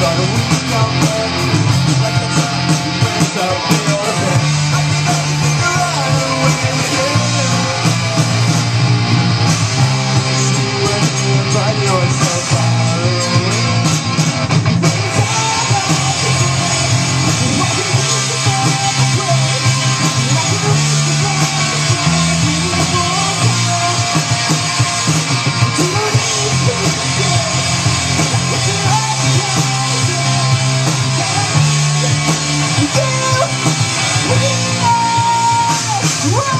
Got a week on Whoa!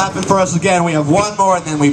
Clap it for us again. We have one more and then we